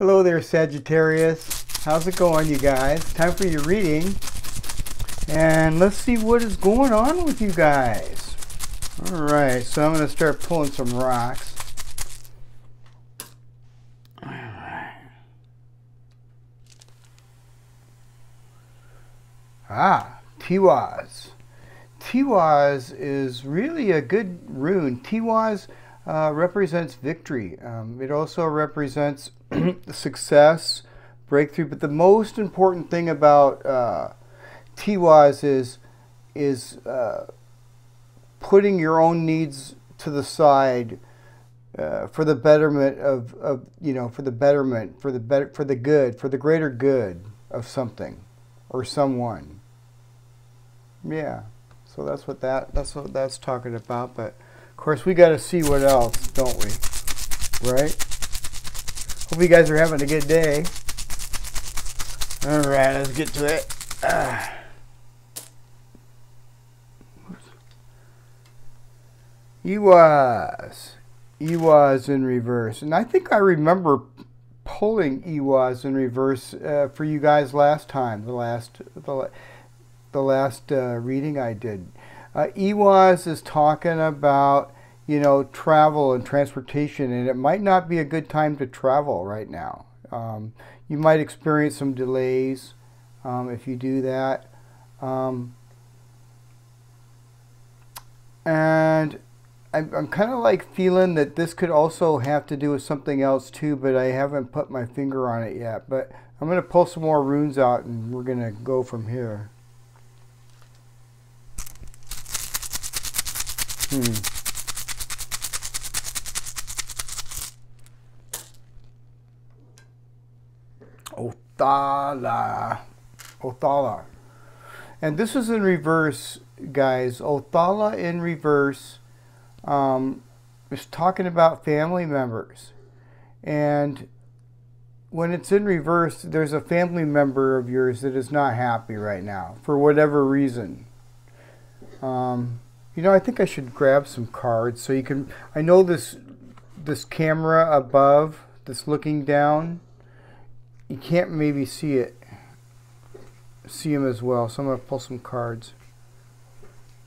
Hello there, Sagittarius. How's it going, you guys? Time for your reading. And let's see what is going on with you guys. All right, so I'm going to start pulling some rocks. All right. Ah, Tiwaz. Tiwaz is really a good rune. Tiwaz uh, represents victory. Um, it also represents success, breakthrough. But the most important thing about uh, Tiwaz is is uh, putting your own needs to the side uh, for the betterment of, of you know for the betterment for the better for the good for the greater good of something or someone. Yeah. So that's what that that's what that's talking about. But of course, we got to see what else, don't we? Right? Hope you guys are having a good day. All right, let's get to it. Uh. Ehwaz. Ehwaz in reverse. And I think I remember pulling Ehwaz in reverse uh, for you guys last time, the last, the, the last uh, reading I did. Uh, Ehwaz is talking about, you know, travel and transportation, and it might not be a good time to travel right now. Um, you might experience some delays um, if you do that. Um, and I'm, I'm kind of like feeling that this could also have to do with something else too, but I haven't put my finger on it yet. But I'm going to pull some more runes out and we're going to go from here. Hmm. Othala. Othala. And this is in reverse, guys. Othala in reverse um, is talking about family members. And when it's in reverse, there's a family member of yours that is not happy right now for whatever reason. Um, you know, I think I should grab some cards so you can. I know this this camera above that's looking down. You can't maybe see it. See him as well. So I'm gonna pull some cards.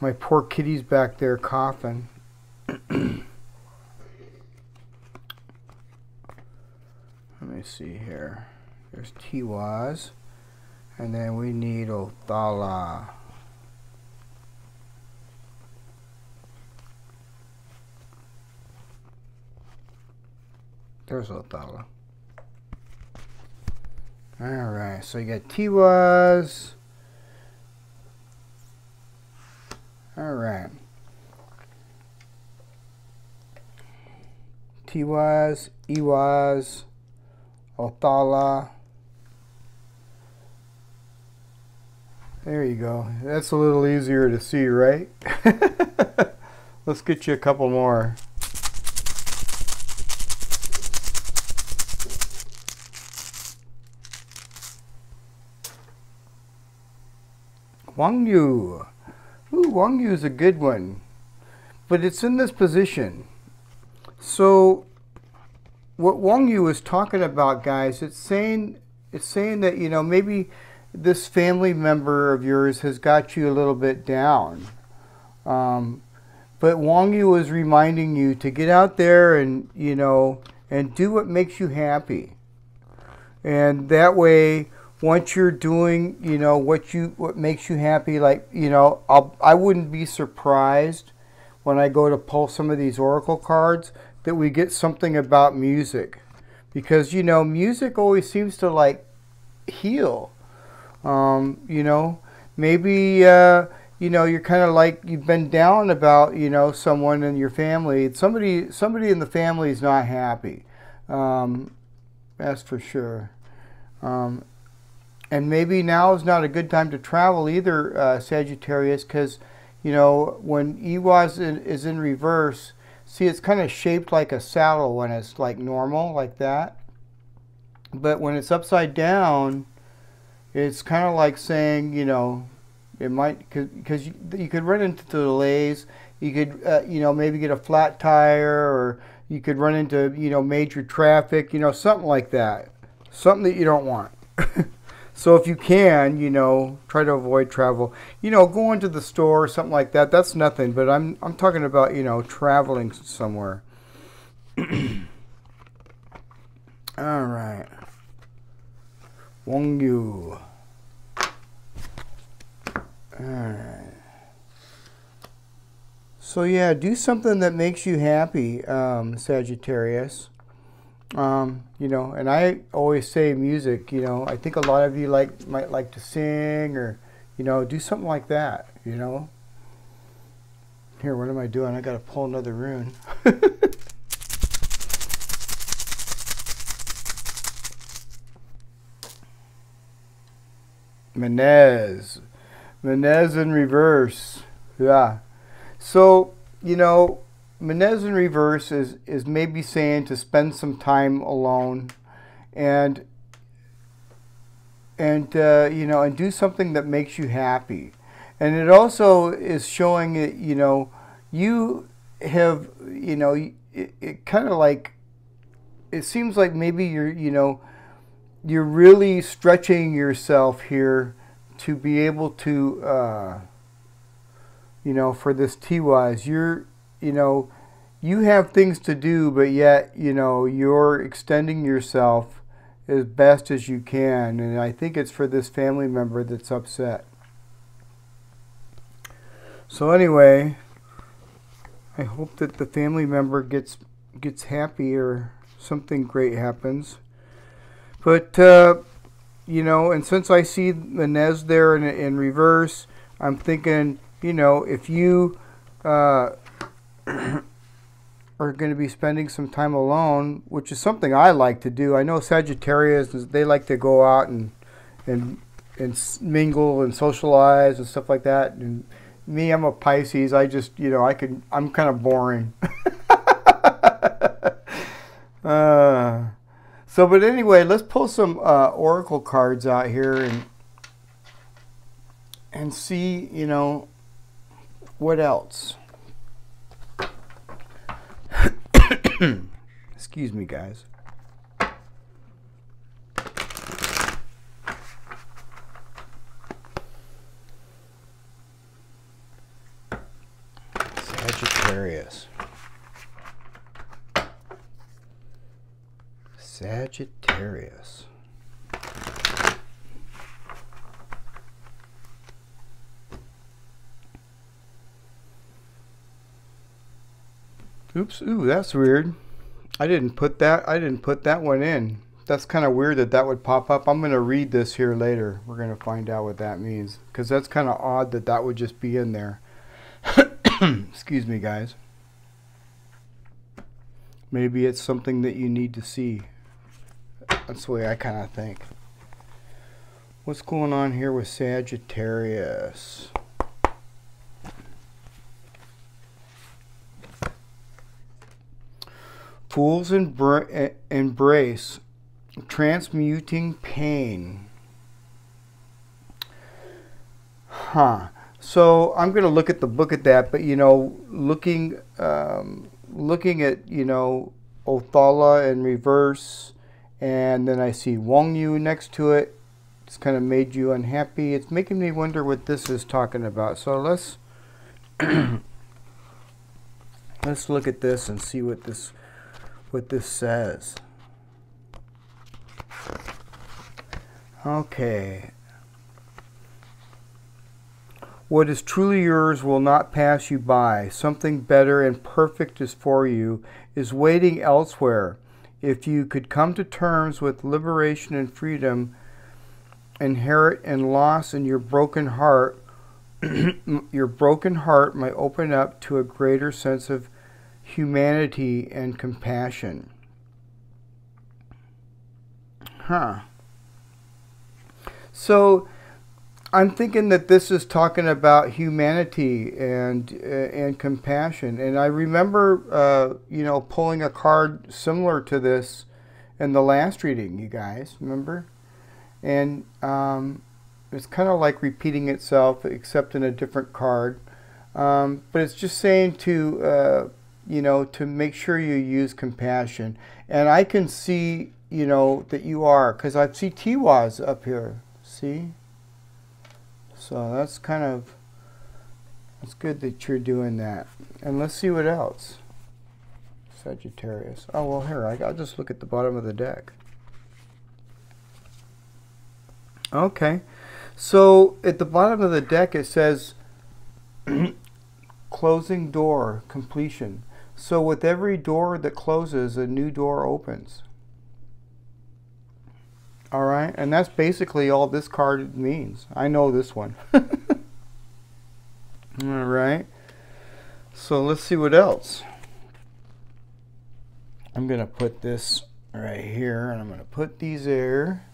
My poor kitty's back there coughing. Let me see here. There's Tiwaz. And then we need Othala. There's Othala. Alright, so you got Tiwaz. Alright. Tiwaz, Ehwaz, Othala. There you go. That's a little easier to see, right? Let's get you a couple more. Wunjo. Ooh, Wunjo is a good one. But it's in this position. So what Wunjo is talking about, guys, it's saying it's saying that, you know, maybe this family member of yours has got you a little bit down. Um, but Wunjo is reminding you to get out there and, you know, and do what makes you happy. And that way, once you're doing, you know, what you what makes you happy, like, you know, I'll, I wouldn't be surprised when I go to pull some of these oracle cards that we get something about music. Because you know music always seems to like heal. Um, you know maybe uh, you know you're kind of like you've been down about you know someone in your family. Somebody somebody in the family is not happy. Um, that's for sure. Um, and maybe now is not a good time to travel either uh, Sagittarius because you know when Ehwaz is in reverse See, it's kind of shaped like a saddle when it's like normal, like that. But when it's upside down, it's kind of like saying, you know, it might, because you, you could run into delays. You could, uh, you know, maybe get a flat tire or you could run into, you know, major traffic, you know, something like that. something that you don't want. so if you can, you know, try to avoid travel. You know, going to the store or something like that, that's nothing. But I'm, I'm talking about, you know, traveling somewhere. All right. Wunjo. All right. So yeah, do something that makes you happy, um, Sagittarius. Um, you know, and I always say music. You know, I think a lot of you like might like to sing or, you know, do something like that. You know. Here, what am I doing? I got to pull another rune. Mannaz. Mannaz in reverse. Yeah. So, you know, Mannaz in reverse is, is maybe saying to spend some time alone and and uh, you know and do something that makes you happy. And it also is showing that you know you have you know it, it kind of like it seems like maybe you're you know you're really stretching yourself here to be able to, uh, you know, for this Tiwaz, you're, you know, you have things to do, but yet, you know, you're extending yourself as best as you can. And I think it's for this family member that's upset. So anyway, I hope that the family member gets gets happy or something great happens. But, uh, you know, and since I see the Nez there in, in reverse, I'm thinking, you know, if you uh, are going to be spending some time alone, which is something I like to do. I know Sagittarius, they like to go out and, and, and mingle and socialize and stuff like that. And me, I'm a Pisces. I just, you know, I can, I'm kind of boring. uh, so, but anyway, let's pull some uh, oracle cards out here and and see, you know, what else. Excuse me, guys. Sagittarius. Sagittarius. Oops, ooh, that's weird. I didn't put that, I didn't put that one in. That's kind of weird that that would pop up. I'm going to read this here later. We're going to find out what that means. Because that's kind of odd that that would just be in there. Excuse me, guys. Maybe it's something that you need to see. That's the way I kind of think. What's going on here with Sagittarius? Fools embra embrace transmuting pain. Huh. So I'm going to look at the book at that, but you know, looking um, looking at you know Othala in reverse and then I see Wunjo next to it. It's kind of made you unhappy. It's making me wonder what this is talking about. So let's let's look at this and see what this what this says. Okay. What is truly yours will not pass you by. Something better and perfect is for you, is waiting elsewhere if you could come to terms with liberation and freedom, inherit and loss in your broken heart, your broken heart might open up to a greater sense of humanity and compassion. Huh. So, I'm thinking that this is talking about humanity and uh, and compassion. And I remember, uh, you know, pulling a card similar to this in the last reading. You guys remember? And um, it's kind of like repeating itself, except in a different card. Um, but it's just saying to, uh, you know, to make sure you use compassion. And I can see, you know, that you are. Because I see Tiwaz up here. See? So that's kind of, it's good that you're doing that. And let's see what else. Sagittarius. Oh, well, here, I, I'll just look at the bottom of the deck. Okay. So at the bottom of the deck it says closing door completion. So with every door that closes, a new door opens. All right, and that's basically all this card means. I know this one. all right. So let's see what else. I'm to put this right here, and I'm to put these there.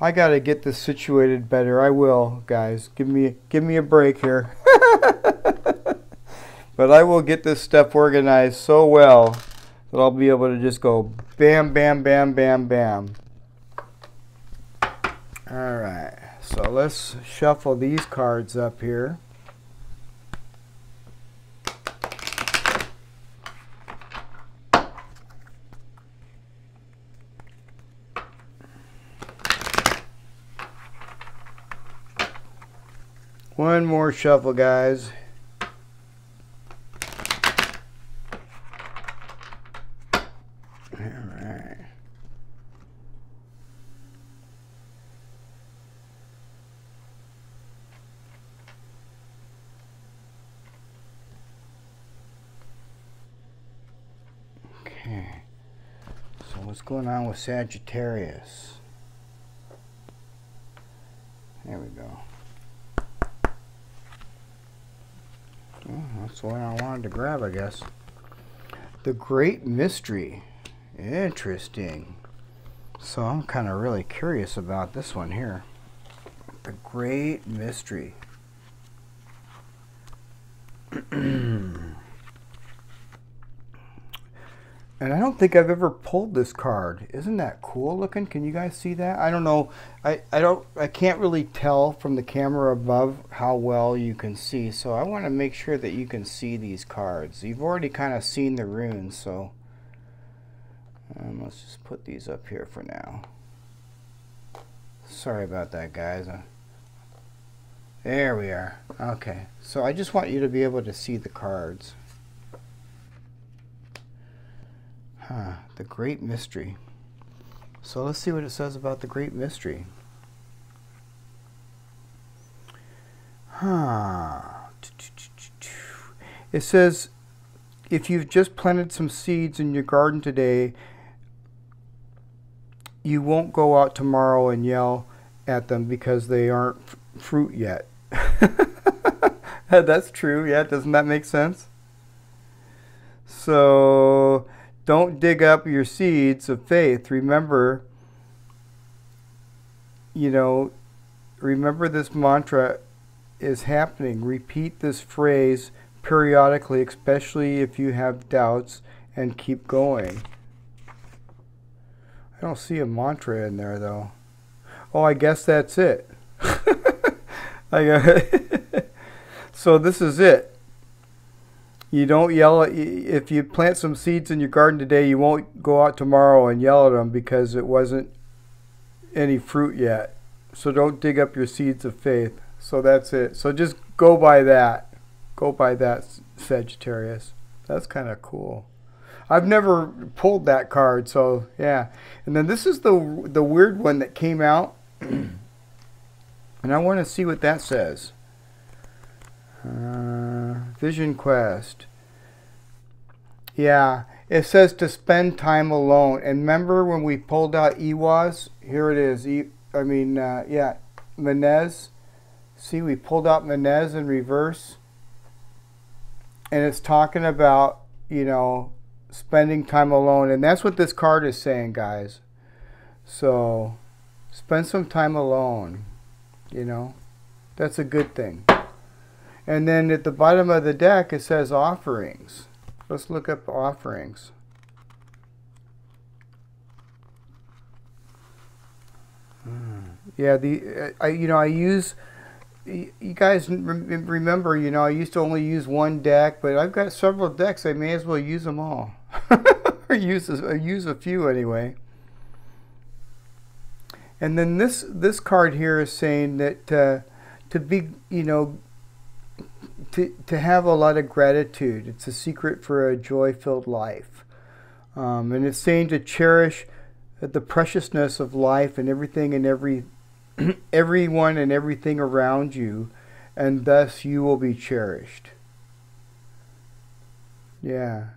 I got to get this situated better. I will, guys. Give me give me a break here. but I will get this stuff organized so well that I'll be able to just go bam, bam, bam, bam, bam. All right. So let's shuffle these cards up here. One more shuffle, guys. Alright. Okay. So what's going on with Sagittarius? There we go. Well, that's what I wanted to grab, I guess. The Great Mystery. Interesting. So I'm kind of really curious about this one here. The Great Mystery. And I don't think I've ever pulled this card. Isn't that cool looking? Can you guys see that? I don't know. I, I don't I can't really tell from the camera above how well you can see. So I want to make sure that you can see these cards. You've already kind of seen the runes, so um, let's just put these up here for now. Sorry about that, guys. Uh, there we are. Okay. So I just want you to be able to see the cards. Huh, the Great Mystery. So let's see what it says about the Great Mystery. Huh. It says, if you've just planted some seeds in your garden today, you won't go out tomorrow and yell at them because they aren't fruit yet. That's true. Yeah, doesn't that make sense? So don't dig up your seeds of faith. Remember, you know, remember this mantra is happening. Repeat this phrase periodically, especially if you have doubts, and keep going. I don't see a mantra in there though. Oh, I guess that's it. So this is it. You don't yell at, if you plant some seeds in your garden today, you won't go out tomorrow and yell at them because it wasn't any fruit yet. So don't dig up your seeds of faith. So that's it. So just go by that. Go by that, Sagittarius. That's kind of cool. I've never pulled that card, so yeah. And then this is the the weird one that came out, and I want to see what that says. Uh, Vision Quest. Yeah, it says to spend time alone. And remember when we pulled out Ehwaz? Here it is. E, I mean, uh, yeah, Mannaz. See, we pulled out Mannaz in reverse. And it's talking about, you know, spending time alone. And that's what this card is saying, guys. So, spend some time alone, you know. That's a good thing. And then at the bottom of the deck, it says offerings. Let's look up offerings. Hmm. Yeah, the I you know I use you guys remember you know I used to only use one deck, but I've got several decks. I may as well use them all, or use a, use a few anyway. And then this this card here is saying that uh, to be, you know, to to have a lot of gratitude. It's a secret for a joy-filled life. Um, and it's saying to cherish the preciousness of life and everything and every everyone and everything around you, and thus you will be cherished. Yeah.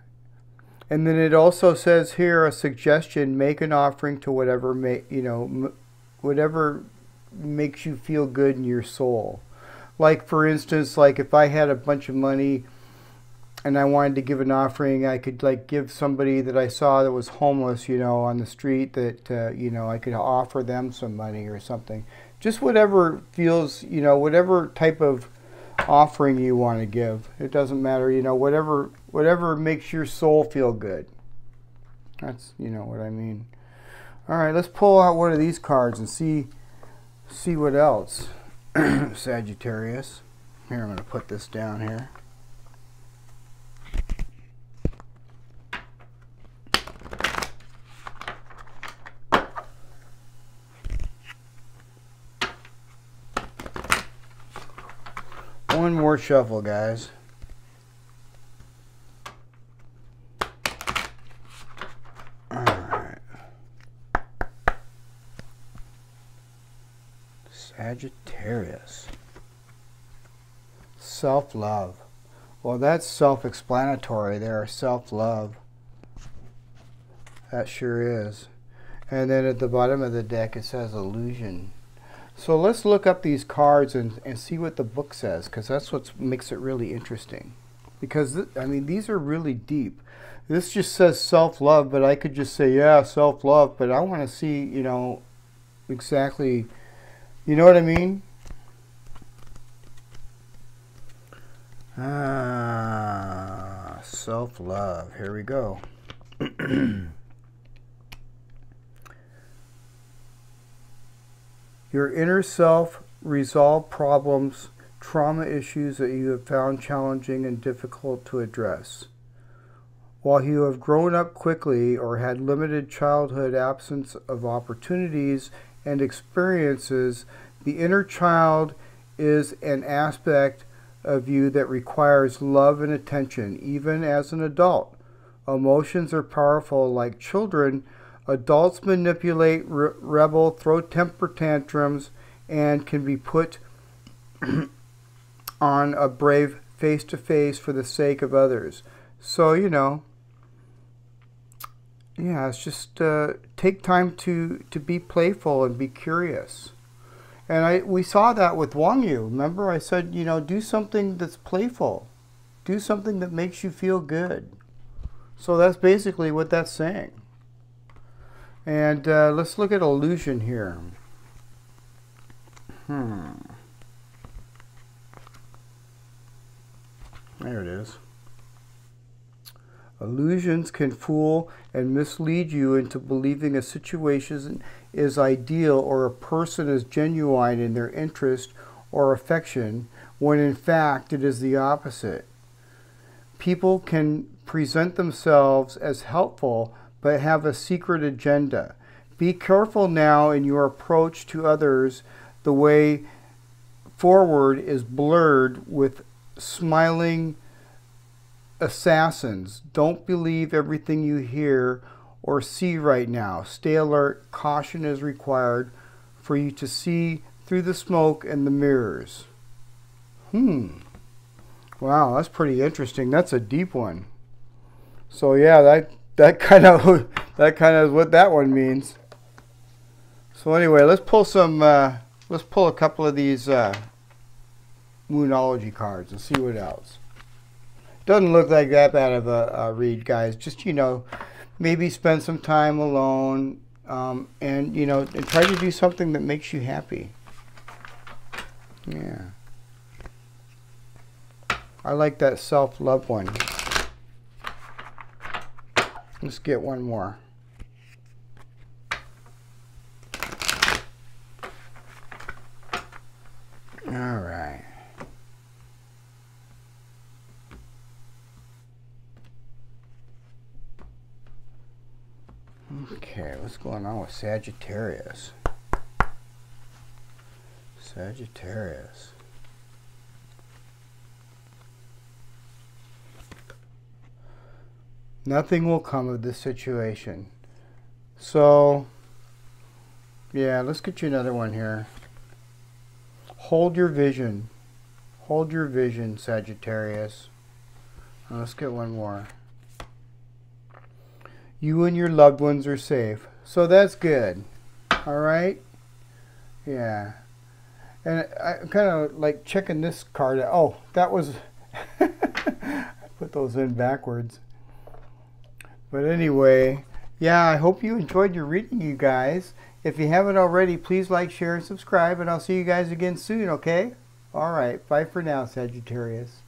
And then it also says here a suggestion: make an offering to whatever may you know, whatever makes you feel good in your soul. Like for instance, like if I had a bunch of money and I wanted to give an offering, I could like give somebody that I saw that was homeless, you know, on the street that uh, you know I could offer them some money or something. Just whatever feels, you know, whatever type of offering you want to give. It doesn't matter, you know, whatever whatever makes your soul feel good. That's you know what I mean. All right, let's pull out one of these cards and see see what else. Sagittarius. Here, I'm going to put this down here. One more shuffle, guys. Alright. Sagittarius. Self-love. Well, that's self-explanatory there, self-love. That sure is. And then at the bottom of the deck it says illusion. So let's look up these cards and, and see what the book says, because that's what makes it really interesting. Because, I mean, these are really deep. This just says self-love, but I could just say, yeah, self-love, but I want to see, you know, exactly, you know what I mean? Ah, self-love. Here we go. Your inner self resolve problems, trauma issues that you have found challenging and difficult to address. While you have grown up quickly or had limited childhood absence of opportunities and experiences, the inner child is an aspect of you that requires love and attention, even as an adult. Emotions are powerful like children Adults manipulate, re- rebel, throw temper tantrums, and can be put on a brave face to face for the sake of others. So, you know, yeah, it's just uh, take time to, to be playful and be curious. And I we saw that with Wunjo. Remember, I said, you know, do something that's playful, do something that makes you feel good. So that's basically what that's saying. And uh, let's look at illusion here. Hmm. There it is. Illusions can fool and mislead you into believing a situation is ideal or a person is genuine in their interest or affection when in fact it is the opposite. People can present themselves as helpful but have a secret agenda. Be careful now in your approach to others. The way forward is blurred with smiling assassins. Don't believe everything you hear or see right now. Stay alert. Caution is required for you to see through the smoke and the mirrors. Hmm. Wow, that's pretty interesting. That's a deep one. So yeah, that that kind of that kind of is what that one means. So anyway, let's pull some. Uh, let's pull a couple of these uh, Moonology cards and see what else. Doesn't look like that bad of a, a read, guys. Just you know, maybe spend some time alone, um, and you know, and try to do something that makes you happy. Yeah. I like that self-love one. Let's get one more. All right. Okay, what's going on with Sagittarius? Sagittarius. Nothing will come of this situation. So, yeah, let's get you another one here. Hold your vision. Hold your vision, Sagittarius. let's get one more. You and your loved ones are safe. So that's good. All right? Yeah. And I kind of like checking this card. Oh, that was. put those in backwards. But anyway, yeah, I hope you enjoyed your reading, you guys. If you haven't already, please like, share, and subscribe, and I'll see you guys again soon, okay? All right, bye for now, Sagittarius.